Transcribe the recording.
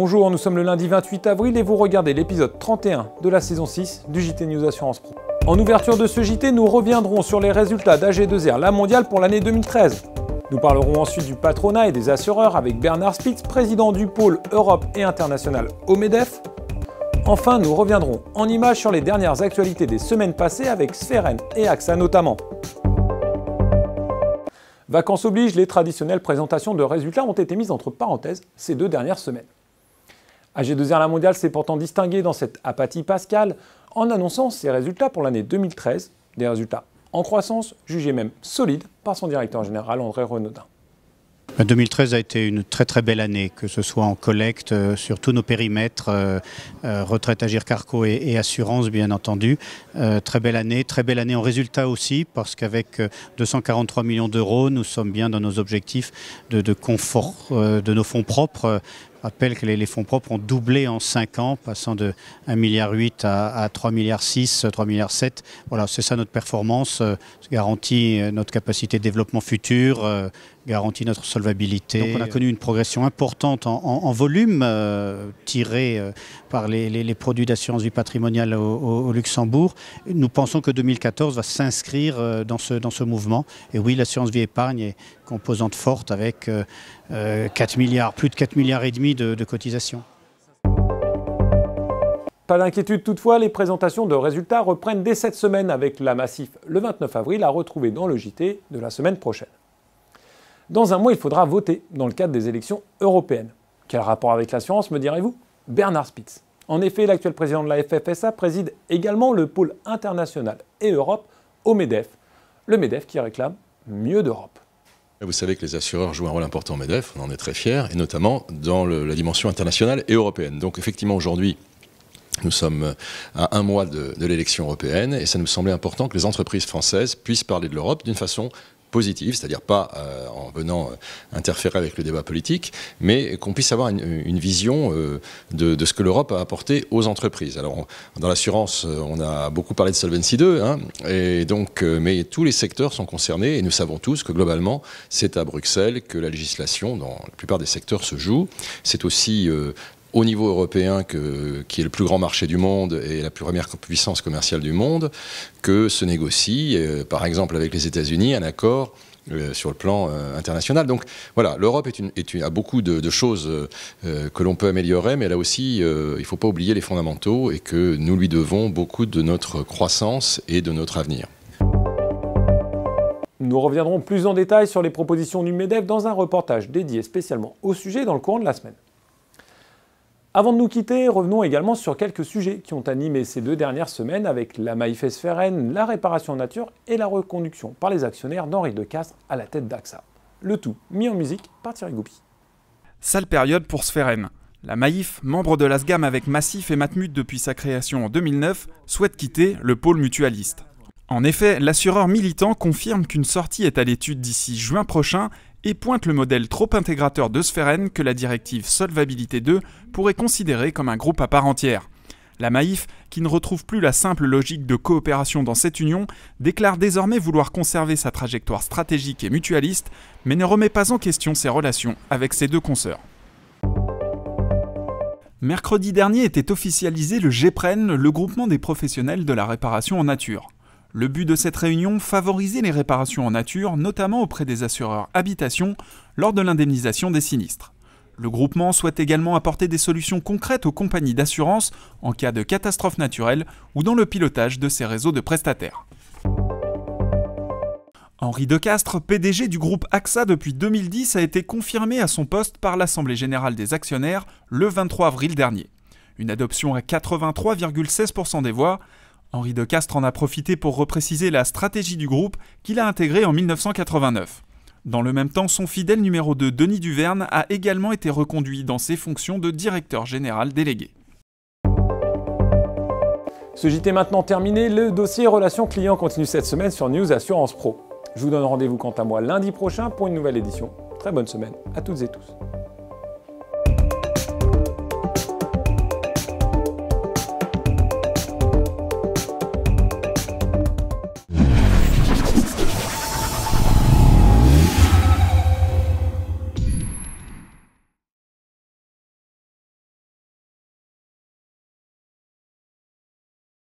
Bonjour, nous sommes le lundi 28 avril et vous regardez l'épisode 31 de la saison 6 du JT News Assurance Pro. En ouverture de ce JT, nous reviendrons sur les résultats d'AG2R, la mondiale pour l'année 2013. Nous parlerons ensuite du patronat et des assureurs avec Bernard Spitz, président du pôle Europe et International au MEDEF. Enfin, nous reviendrons en images sur les dernières actualités des semaines passées avec Spheren et AXA notamment. Vacances oblige, les traditionnelles présentations de résultats ont été mises entre parenthèses ces deux dernières semaines. AG2R La Mondiale s'est pourtant distingué dans cette apathie pascale en annonçant ses résultats pour l'année 2013, des résultats en croissance, jugés même solides par son directeur général André Renaudin. 2013 a été une très très belle année, que ce soit en collecte euh, sur tous nos périmètres, euh, euh, retraite Agir Carco et, assurance bien entendu. très belle année, très belle année en résultat aussi, parce qu'avec 243 millions d'euros, nous sommes bien dans nos objectifs de confort de nos fonds propres. Rappelle que les, fonds propres ont doublé en 5 ans, passant de 1,8 milliard à, à 3,6 milliards, 3,7 milliards. Voilà, c'est ça notre performance, euh, garantit euh, notre capacité de développement futur, euh, garantit notre solvabilité. Donc on a connu une progression importante en, volume, tiré par les, produits d'assurance vie patrimoniale au, Luxembourg. Nous pensons que 2014 va s'inscrire dans ce, dans ce mouvement. Et oui, l'assurance vie épargne est composante forte avec 4 milliards, plus de 4 milliards et demi de, cotisation. Pas d'inquiétude toutefois, les présentations de résultats reprennent dès cette semaine avec la Massif le 29 avril à retrouver dans le JT de la semaine prochaine. Dans un mois, il faudra voter dans le cadre des élections européennes. Quel rapport avec l'assurance, me direz-vous? Bernard Spitz. En effet, l'actuel président de la FFSA préside également le pôle international et Europe au MEDEF, le MEDEF qui réclame mieux d'Europe. Vous savez que les assureurs jouent un rôle important au MEDEF, on en est très fiers, et notamment dans la dimension internationale et européenne. Donc effectivement aujourd'hui, nous sommes à un mois de l'élection européenne et ça nous semblait important que les entreprises françaises puissent parler de l'Europe d'une façon positive, c'est-à-dire pas euh, en venant euh, interférer avec le débat politique, mais qu'on puisse avoir une, vision euh, de, ce que l'Europe a apporté aux entreprises. Alors, dans l'assurance, on a beaucoup parlé de Solvency 2, hein, et donc, mais tous les secteurs sont concernés, et nous savons tous que globalement, c'est à Bruxelles que la législation, dans la plupart des secteurs, se joue. C'est aussi au niveau européen, qui est le plus grand marché du monde et la première puissance commerciale du monde, que se négocie, euh, par exemple avec les États-Unis, un accord euh, sur le plan euh, international. Donc voilà, l'Europe est a beaucoup de, choses que l'on peut améliorer, mais là aussi, il ne faut pas oublier les fondamentaux et que nous lui devons beaucoup de notre croissance et de notre avenir. Nous reviendrons plus en détail sur les propositions du MEDEF dans un reportage dédié spécialement au sujet dans le courant de la semaine. Avant de nous quitter, revenons également sur quelques sujets qui ont animé ces deux dernières semaines avec la Maïfes Ferren, la réparation nature et la reconduction par les actionnaires d'Henri de Castres à la tête d'AXA. Le tout mis en musique par Thierry Goupy. Sale période pour Spheren. La Maïf, membre de l'ASGAM avec Massif et Matmut depuis sa création en 2009, souhaite quitter le pôle mutualiste. En effet, l'assureur militant confirme qu'une sortie est à l'étude d'ici juin prochain et pointe le modèle trop intégrateur de Spheren que la directive Solvabilité 2 pourrait considérer comme un groupe à part entière. La Maïf, qui ne retrouve plus la simple logique de coopération dans cette union, déclare désormais vouloir conserver sa trajectoire stratégique et mutualiste, mais ne remet pas en question ses relations avec ses deux consoeurs. Mercredi dernier était officialisé le GEPREN, le groupement des professionnels de la réparation en nature. Le but de cette réunion, favoriser les réparations en nature, notamment auprès des assureurs habitation, lors de l'indemnisation des sinistres. Le groupement souhaite également apporter des solutions concrètes aux compagnies d'assurance en cas de catastrophe naturelle ou dans le pilotage de ces réseaux de prestataires. Henri Decastre, PDG du groupe AXA depuis 2010, a été confirmé à son poste par l'Assemblée générale des actionnaires le 23 avril dernier. Une adoption à 83,16% des voix, Henri de Castres en a profité pour repréciser la stratégie du groupe qu'il a intégrée en 1989. Dans le même temps, son fidèle numéro 2, Denis Duverne, a également été reconduit dans ses fonctions de directeur général délégué. Ce JT maintenant terminé, le dossier relations clients continue cette semaine sur News Assurance Pro. Je vous donne rendez-vous quant à moi lundi prochain pour une nouvelle édition. Très bonne semaine à toutes et tous.